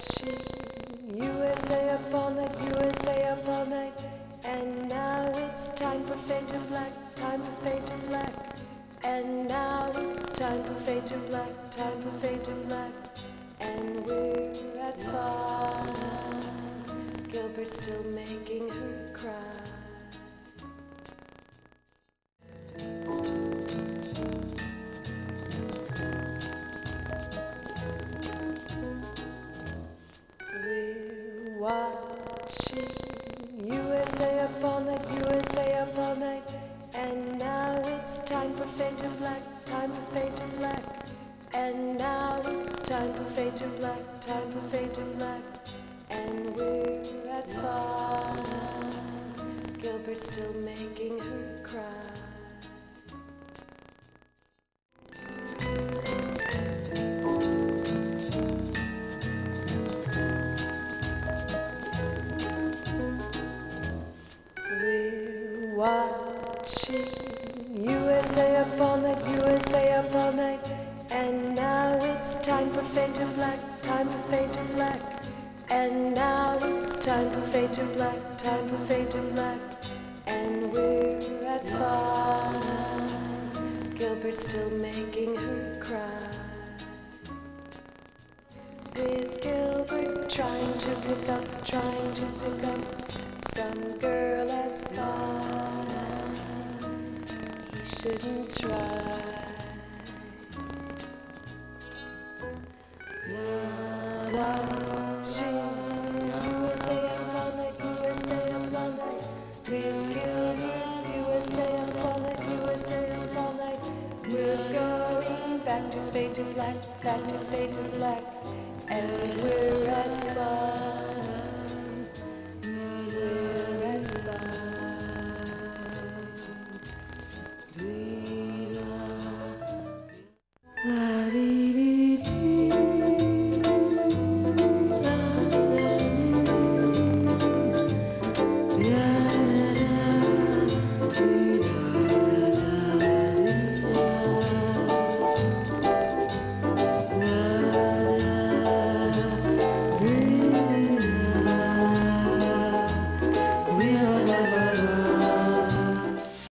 USA up all night, USA up all night. And now it's time for fade to black, time for fade to black. And now it's time for fade to black, time for fade to black. And we're at Spa. Gilbert's still making her cry. USA up all night, USA up all night. And now it's time for fade to black, time for fade to black. And now it's time for fade to black, time for fade to black. And we're at spa. Gilbert's still making her cry. USA up all night, USA up all night. And now it's time for fade to black, time for fade to black. And now it's time for fade to black, time for fade to black. And we're at spa. Gilbert's still making her cry. With Gilbert trying to pick up, trying to pick up some girl shouldn't try. Watching USA up all night, USA up all night. With Gilbert, USA up all night, USA up all night. We're going back to fade to black, back to fade to black. And we're at. That is